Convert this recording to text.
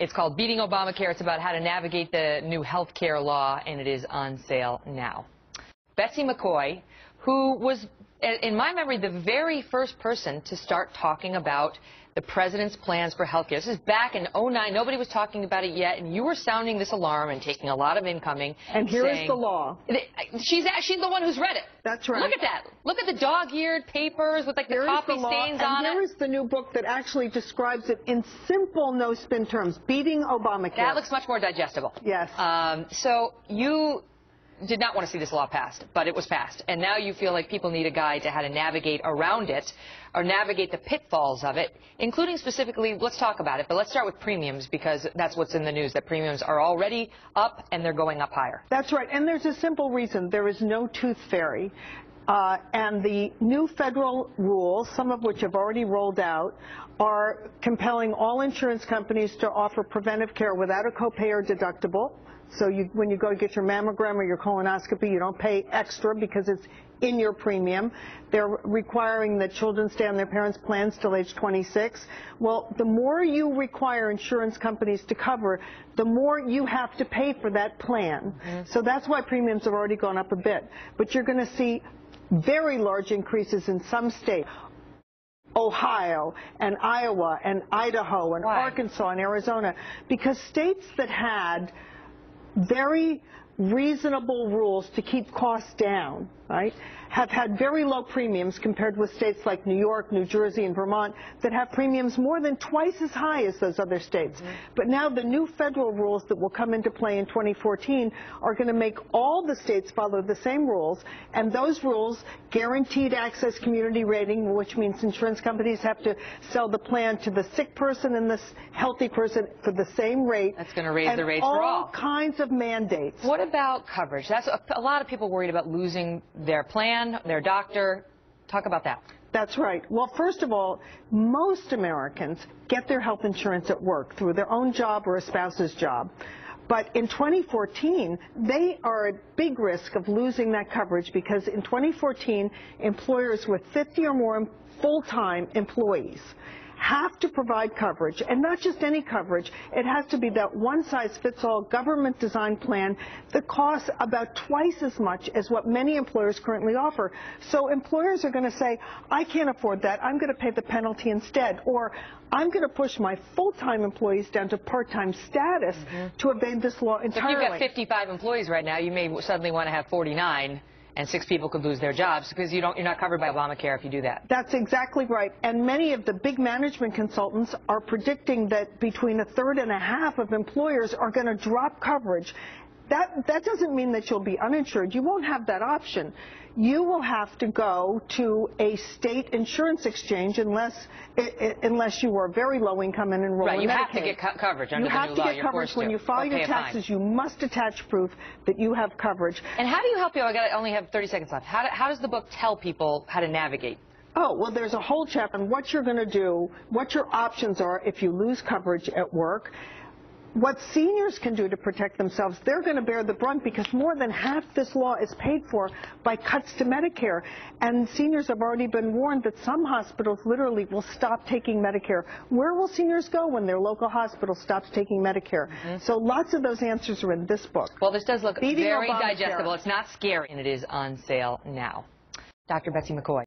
It's called Beating Obamacare. It's about how to navigate the new health care law, and it is on sale now. Betsy McCaughey, who was, in my memory, the very first person to start talking about the president's plans for health care. This is back in 09. Nobody was talking about it yet, and you were sounding this alarm and taking a lot of incoming. And here saying, is the law. She's she's the one who's read it. That's right. Look at that. Look at the dog-eared papers with like the Here coffee the law, stains and on here it. is the new book that actually describes it in simple, no-spin terms, beating Obamacare. That looks much more digestible. Yes. Um, so you did not want to see this law passed, but it was passed. And now you feel like people need a guide to how to navigate around it or navigate the pitfalls of it, including specifically, let's talk about it, but let's start with premiums because that's what's in the news, that premiums are already up and they're going up higher. That's right. And there's a simple reason. There is no tooth fairy. Uh, and the new federal rules, some of which have already rolled out, are compelling all insurance companies to offer preventive care without a copay or deductible. So you, when you go to get your mammogram or your colonoscopy, you don't pay extra because it's in your premium. They're requiring that children stay on their parents' plans till age 26. Well, the more you require insurance companies to cover, the more you have to pay for that plan. Mm-hmm. So that's why premiums have already gone up a bit. But you're going to see very large increases in some states. Ohio and Iowa and Idaho and Why? Arkansas and Arizona because states that had very reasonable rules to keep costs down, right, have had very low premiums compared with states like New York, New Jersey, and Vermont that have premiums more than twice as high as those other states. Mm -hmm. But now the new federal rules that will come into play in 2014 are going to make all the states follow the same rules, and those rules, guaranteed access community rating, which means insurance companies have to sell the plan to the sick person and the healthy person for the same rate. That's going to raise the rates for all. all kinds of mandates. What about coverage? That's a, a lot of people worried about losing their plan, their doctor. Talk about that. That's right. Well, first of all, most Americans get their health insurance at work through their own job or a spouse's job. But in 2014, they are at big risk of losing that coverage because in 2014, employers with 50 or more full-time employees have to provide coverage, and not just any coverage. It has to be that one-size-fits-all government design plan that costs about twice as much as what many employers currently offer. So employers are going to say, I can't afford that. I'm going to pay the penalty instead. Or I'm going to push my full-time employees down to part-time status mm -hmm. to evade this law entirely. If you've got 55 employees right now, you may suddenly want to have 49 and six people could lose their jobs because you don't, you're not covered by Obamacare if you do that. That's exactly right. And many of the big management consultants are predicting that between a third and a half of employers are going to drop coverage. That, that doesn't mean that you'll be uninsured. You won't have that option. You will have to go to a state insurance exchange unless unless you are very low income and enroll right, in you Medicaid. have to get co coverage under you the have new to law. get You're coverage when to. you file your taxes. You must attach proof that you have coverage. And how do you help people? I, got, I only have 30 seconds left. How, do, how does the book tell people how to navigate? Oh, well, there's a whole chapter on what you're going to do, what your options are if you lose coverage at work what seniors can do to protect themselves, they're going to bear the brunt because more than half this law is paid for by cuts to Medicare. And seniors have already been warned that some hospitals literally will stop taking Medicare. Where will seniors go when their local hospital stops taking Medicare? Mm -hmm. So lots of those answers are in this book. Well, this does look Beating very Obamacare. digestible. It's not scary, and it is on sale now. Dr. Betsy McCaughey.